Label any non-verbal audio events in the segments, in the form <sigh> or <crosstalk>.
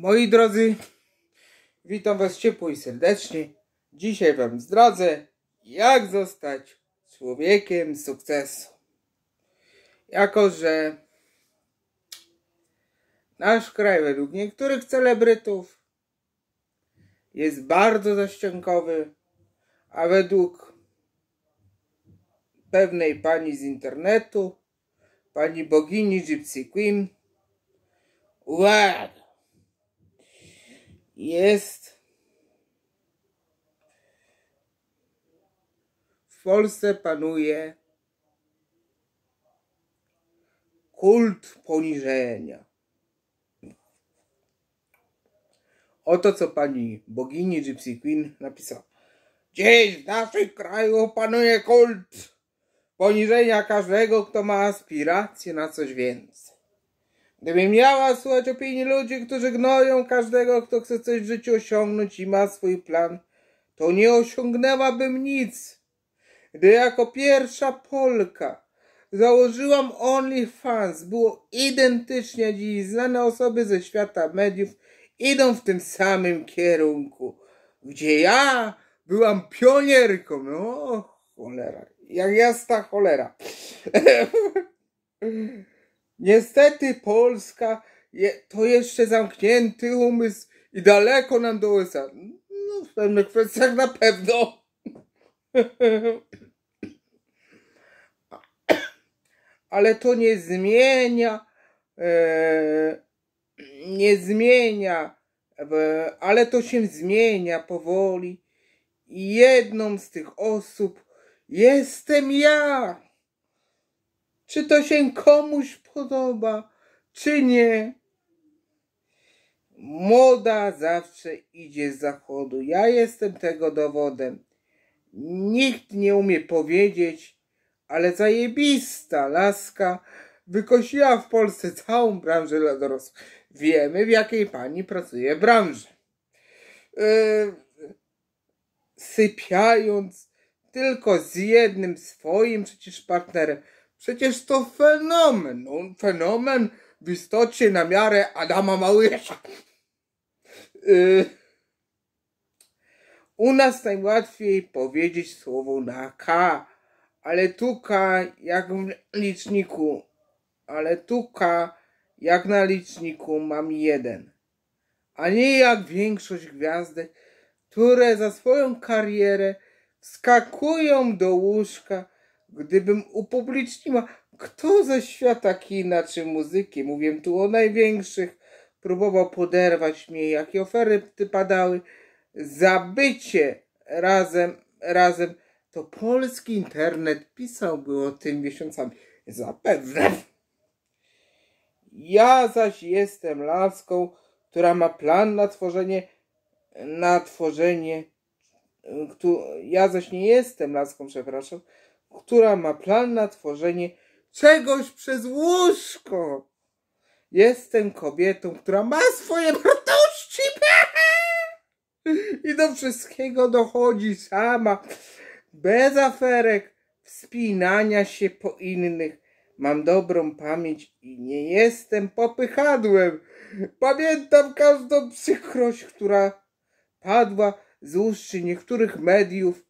Moi drodzy, witam Was ciepło i serdecznie. Dzisiaj Wam zdradzę, jak zostać człowiekiem sukcesu. Jako, że nasz kraj według niektórych celebrytów jest bardzo zaściankowy, a według pewnej pani z internetu, pani bogini Gypsy Queen, uwaga, jest w Polsce panuje kult poniżenia. Oto co pani bogini Gypsy Queen napisała. Dziś w naszym kraju panuje kult poniżenia każdego, kto ma aspiracje na coś więcej. Gdybym miała słuchać opinii ludzi, którzy gnoją każdego, kto chce coś w życiu osiągnąć i ma swój plan, to nie osiągnęłabym nic. Gdy jako pierwsza Polka założyłam OnlyFans, było identycznie dziś znane osoby ze świata mediów idą w tym samym kierunku, gdzie ja byłam pionierką. No, cholera, jak jasna cholera. <laughs> Niestety Polska je, to jeszcze zamknięty umysł i daleko nam do USA. No, w pewnych kwestiach na pewno. <clears throat> Ale to nie zmienia, e, nie zmienia, ale to się zmienia powoli. I jedną z tych osób jestem ja. Czy to się komuś podoba, czy nie? Moda zawsze idzie z zachodu. Ja jestem tego dowodem. Nikt nie umie powiedzieć, ale zajebista laska wykosiła w Polsce całą branżę dla dorosłych. Wiemy, w jakiej pani pracuje branży. Yy, sypiając tylko z jednym swoim przecież partnerem. Przecież to fenomen. No, fenomen w istocie na miarę Adama Małysza. Yy, u nas najłatwiej powiedzieć słowo na K, ale tu K jak w liczniku, ale tu K jak na liczniku mam jeden. A nie jak większość gwiazdek, które za swoją karierę wskakują do łóżka, gdybym upubliczniła, kto ze świata kina czy muzyki, mówię tu o największych, próbował poderwać mnie, jakie oferty padały, za bycie razem, razem, to polski internet pisałby o tym miesiącami. Zapewne. Ja zaś jestem laską, która ma plan na tworzenie, na tworzenie, ja zaś nie jestem laską, przepraszam, która ma plan na tworzenie czegoś przez łóżko. Jestem kobietą, która ma swoje wartości i do wszystkiego dochodzi sama, bez aferek, wspinania się po innych. Mam dobrą pamięć i nie jestem popychadłem. Pamiętam każdą przykrość, która padła z ust niektórych mediów,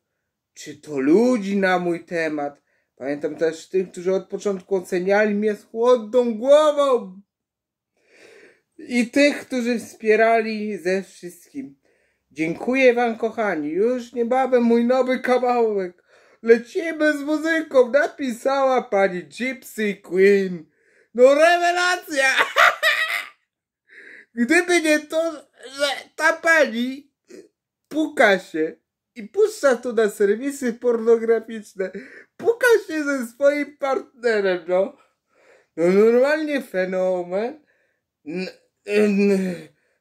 czy to ludzi na mój temat. Pamiętam też tych, którzy od początku oceniali mnie z chłodną głową. I tych, którzy wspierali ze wszystkim. Dziękuję wam, kochani. Już niebawem mój nowy kawałek. Lecimy z muzyką, napisała pani Gypsy Queen. No rewelacja! <laughs> Gdyby nie to, że ta pani puka się i puszcza to na serwisy pornograficzne. Puka się ze swoim partnerem, no. No normalnie fenomen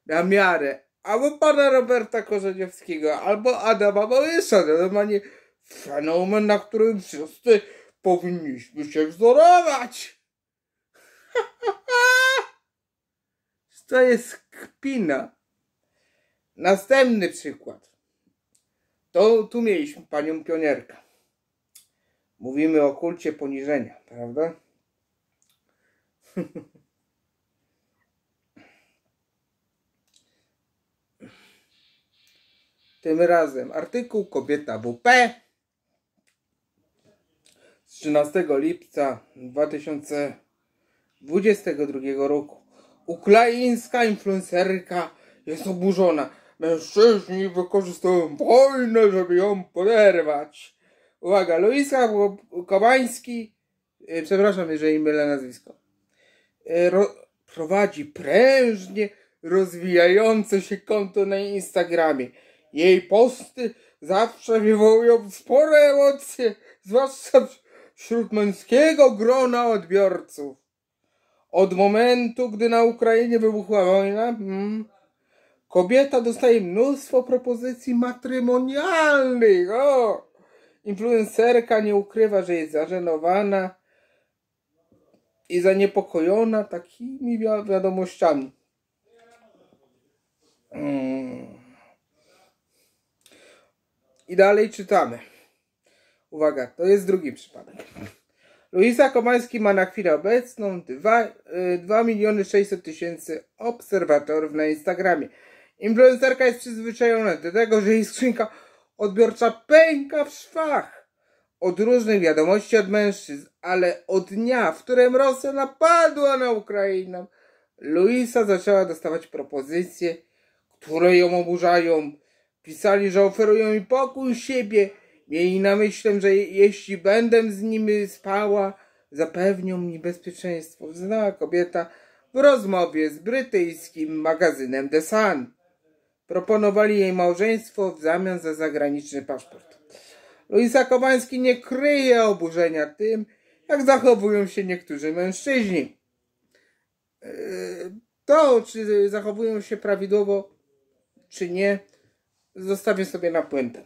na miarę. Albo pana Roberta Korzeniowskiego, albo Adama Małysza. No normalnie fenomen, na którym wszyscy powinniśmy się wzorować. <laughs> To jest kpina. Następny przykład. To tu mieliśmy panią pionierkę. Mówimy o kulcie poniżenia, prawda? <laughs> Tym razem artykuł Kobieta WP z 13 lipca 2022 roku. Ukraińska influencerka jest oburzona. Mężczyźni wykorzystują wojnę, żeby ją poderwać. Uwaga, Luisa Kobański, e, przepraszam, jeżeli mylę nazwisko, e, ro, prowadzi prężnie rozwijające się konto na Instagramie. Jej posty zawsze wywołują spore emocje, zwłaszcza wśród męskiego grona odbiorców. Od momentu, gdy na Ukrainie wybuchła wojna, hmm, kobieta dostaje mnóstwo propozycji matrymonialnych. O! Influencerka nie ukrywa, że jest zażenowana i zaniepokojona takimi wi wiadomościami. Hmm. I dalej czytamy. Uwaga, to jest drugi przypadek. Luisa Komański ma na chwilę obecną 2, 2 miliony 600 tysięcy obserwatorów na Instagramie. Influencerka jest przyzwyczajona do tego, że jej skrzynka odbiorcza pęka w szwach od różnych wiadomości od mężczyzn, ale od dnia, w którym Rosja napadła na Ukrainę, Luisa zaczęła dostawać propozycje, które ją oburzają. Pisali, że oferują mi pokój siebie, Mieli na myśli, że jeśli będę z nimi spała, zapewnią mi bezpieczeństwo. Znała kobieta w rozmowie z brytyjskim magazynem The Sun. Proponowali jej małżeństwo w zamian za zagraniczny paszport. Luisa Kowański nie kryje oburzenia tym, jak zachowują się niektórzy mężczyźni. Yy, to, czy zachowują się prawidłowo, czy nie, zostawię sobie na puentę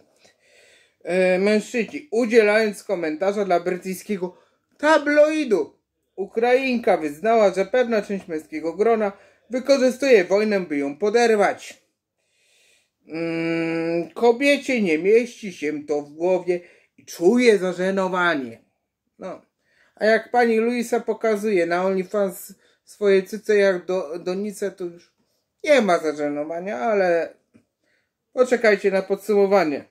e, mężczyźni, udzielając komentarza dla brytyjskiego tabloidu. Ukrainka wyznała, że pewna część męskiego grona wykorzystuje wojnę, by ją poderwać. Mm, kobiecie nie mieści się to w głowie i czuje zażenowanie. No. A jak pani Luisa pokazuje na OnlyFans swoje cyce jak do, donice, to już nie ma zażenowania, ale poczekajcie na podsumowanie.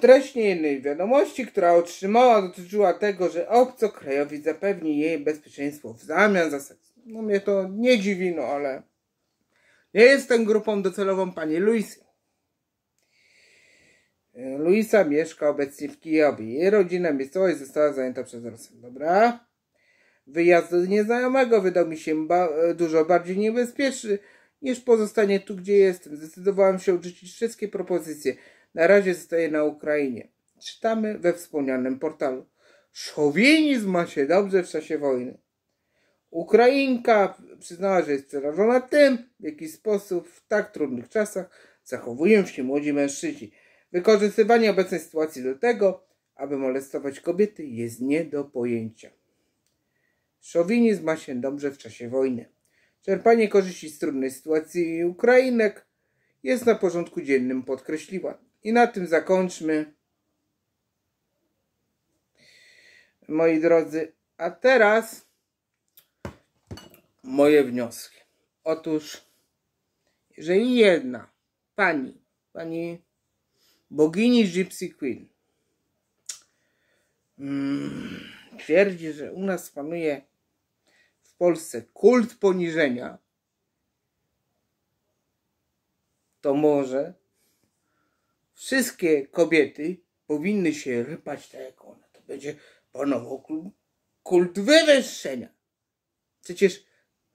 Treść innej wiadomości, która otrzymała, dotyczyła tego, że obcokrajowi zapewni jej bezpieczeństwo w zamian za seks. No mnie to nie dziwi, no ale nie jestem grupą docelową pani Luisy. Luisa mieszka obecnie w Kijowie. Jej rodzina miejscowość została zajęta przez Rosję. Dobra. Wyjazd do nieznajomego wydał mi się ba dużo bardziej niebezpieczny niż pozostanie tu, gdzie jestem. Zdecydowałem się odrzucić wszystkie propozycje na razie zostaje na Ukrainie. Czytamy we wspomnianym portalu. Szowinizm ma się dobrze w czasie wojny. Ukrainka przyznała, że jest przerażona tym, w jaki sposób w tak trudnych czasach zachowują się młodzi mężczyźni. Wykorzystywanie obecnej sytuacji do tego, aby molestować kobiety, jest nie do pojęcia. Szowinizm ma się dobrze w czasie wojny. Czerpanie korzyści z trudnej sytuacji Ukrainek jest na porządku dziennym, podkreśliła. I na tym zakończmy. Moi drodzy, a teraz moje wnioski. Otóż, jeżeli jedna pani, pani bogini Gypsy Queen mm, twierdzi, że u nas panuje w Polsce kult poniżenia, to może wszystkie kobiety powinny się rypać tak jak ona. To będzie panował kult wywyższenia. Przecież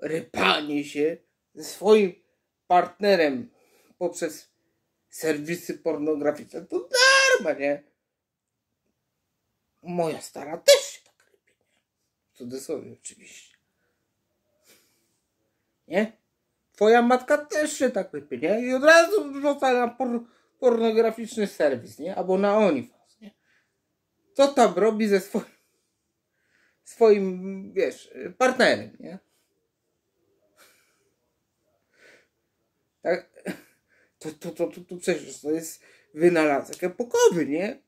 rypanie się ze swoim partnerem poprzez serwisy pornograficzne to darma, nie? Moja stara też się tak rypie. W cudzysłowie oczywiście. Nie? Twoja matka też się tak rypie, nie? I od razu rzuca na por pornograficzny serwis, nie? Albo na OnlyFans, nie? Co tam robi ze swoim, swoim, wiesz, partnerem, nie? Tak, to, to, to, to, to przecież to jest wynalazek epokowy, nie?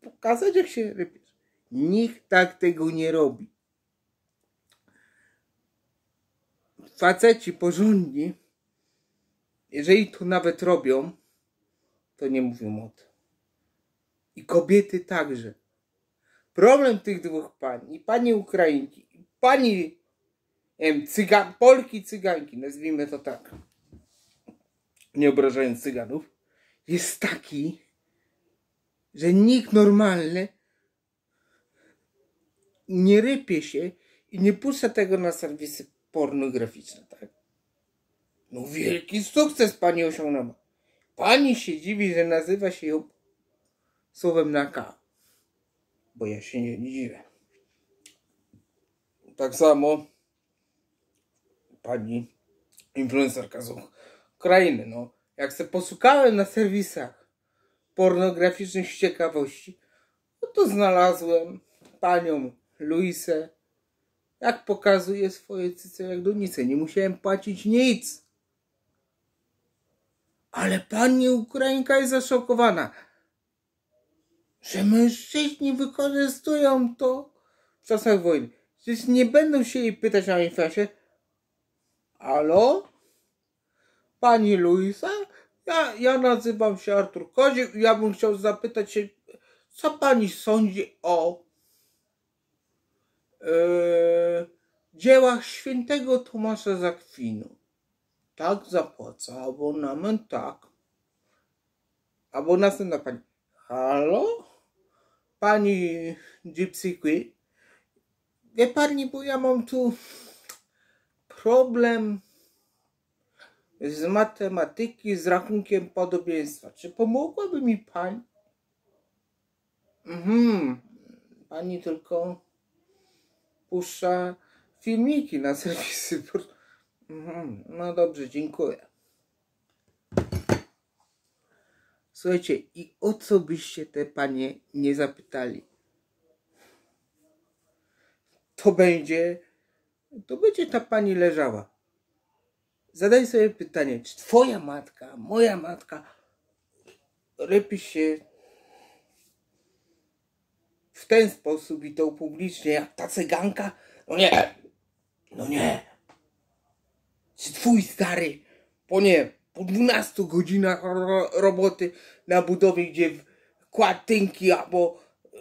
Pokazać jak się rypiesz. Nikt tak tego nie robi. Faceci porządni jeżeli to nawet robią, to nie mówią o tym. I kobiety także. Problem tych dwóch pań, i pani Ukrainki, i pani wiem, cyga, Polki cyganki, nazwijmy to tak, nie obrażając cyganów, jest taki, że nikt normalny nie rypie się i nie puszcza tego na serwisy pornograficzne, tak? No wielki sukces pani osiągnęła. Pani się dziwi, że nazywa się ją słowem na K. Bo ja się nie, dziwię. Tak samo pani influencerka z Ukrainy, no. Jak se posukałem na serwisach pornograficznych z ciekawości, no to znalazłem panią Luisę, jak pokazuje swoje cyce jak donice. Nie musiałem płacić nic. Ale pani Ukrainka jest zaszokowana, że mężczyźni wykorzystują to w czasach wojny. Przecież nie będą się jej pytać na influencie, Alo? Pani Luisa? Ja, ja nazywam się Artur Kozik ja bym chciał zapytać się, co pani sądzi o yy, dziełach świętego Tomasza Zakwinu? Tak, zapłaca abonament, tak. Albo następna pani. Halo? Pani Gypsy Queen? Wie pani, bo ja mam tu problem z matematyki z rachunkiem podobieństwa. Czy pomogłaby mi pani? Mhm. Pani tylko puszcza filmiki na serwisy. Mhm. No dobrze, dziękuję. Słuchajcie, i o co byście te panie nie zapytali? To będzie to będzie ta pani leżała. Zadaj sobie pytanie, czy twoja matka, moja matka lepi się w ten sposób i to upublicznie, jak ta cyganka? No nie, no nie. Czy twój stary po nie, po 12 godzinach roboty na budowie, gdzie kład tynki albo e,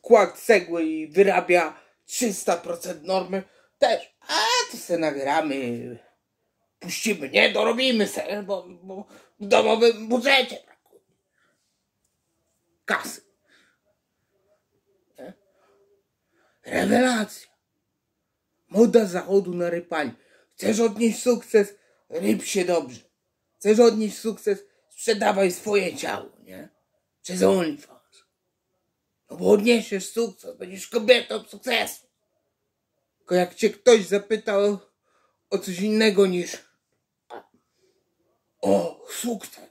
kład cegły i wyrabia 300% normy też. A to se nagramy. Puścimy, nie dorobimy se, bo, bo w domowym budżecie brakuje. Kasy. Nie? Rewelacja. Moda zachodu na rypanie. Chcesz odnieść sukces? Ryb się dobrze. Chcesz odnieść sukces? Sprzedawaj swoje ciało, nie? Przez OnlyFans. No bo odniesiesz sukces, będziesz kobietą sukcesu. Tylko jak cię ktoś zapytał o coś innego niż o sukces,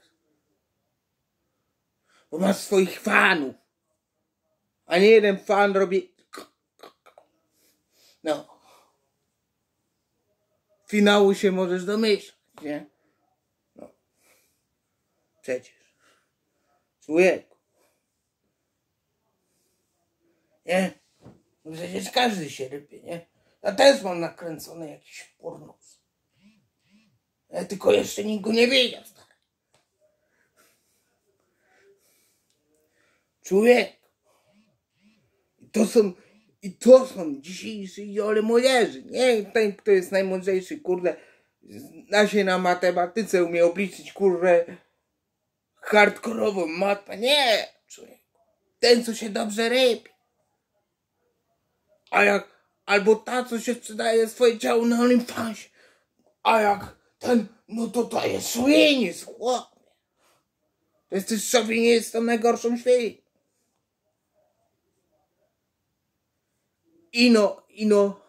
bo masz swoich fanów, a nie jeden fan robi no. Finału się możesz domyślać, nie? No. Przecież. Człowiek. Nie? No przecież każdy się rypie, nie? Ja też mam nakręcony jakiś pornos. Ja tylko jeszcze nikt go nie wiedział. Człowiek. I to są, i to są dzisiejsi idole młodzieży. Nie ten, kto jest najmądrzejszy, kurde, zna się na matematyce, umie obliczyć, kurde, hardkorową matmę. Nie, człowiek. Ten, co się dobrze rybi. A jak, albo ta, co się sprzedaje swoje ciało na OnlyFansie. A jak ten, no to to jest szowinizm, chłopie. To jest też szowinistą najgorszą świecie. Ino, ino,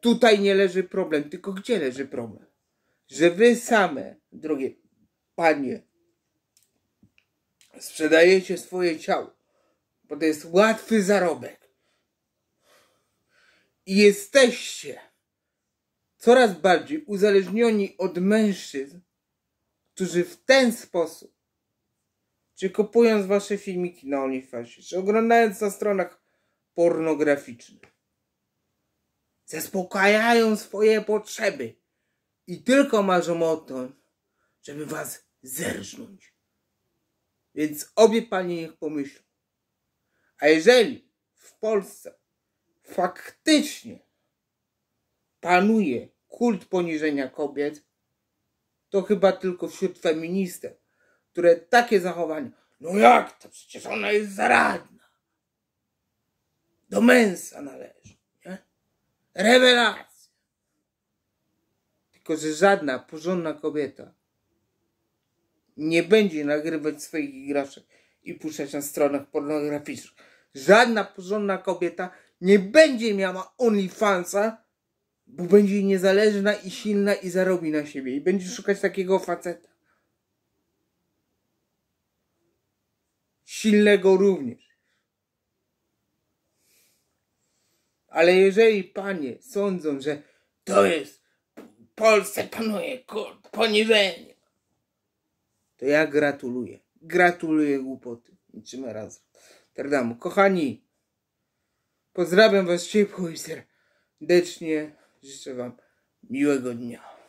tutaj nie leży problem, tylko gdzie leży problem? Że wy same, drogie panie, sprzedajecie swoje ciało, bo to jest łatwy zarobek i jesteście coraz bardziej uzależnioni od mężczyzn, którzy w ten sposób, czy kupując wasze filmiki na OnlyFansie, czy oglądając na stronach pornograficznych, zaspokajają swoje potrzeby i tylko marzą o to, żeby was zerżnąć. Więc obie panie niech pomyślą. A jeżeli w Polsce faktycznie panuje kult poniżenia kobiet, to chyba tylko wśród feministek, które takie zachowania, no jak to, przecież ona jest zaradna. Do męsa należy, nie? Rewelacja. Tylko, że żadna porządna kobieta nie będzie nagrywać swoich igraszek i puszczać na stronach pornograficznych. Żadna porządna kobieta nie będzie miała OnlyFansa, bo będzie niezależna i silna i zarobi na siebie i będzie szukać takiego faceta. Silnego również. Ale jeżeli panie sądzą, że to jest w Polsce panuje kult poniżenia, to ja gratuluję. Gratuluję głupoty. Liczymy razem. Tardamu. Kochani, pozdrawiam was ciepło i serdecznie. Życzę wam miłego dnia.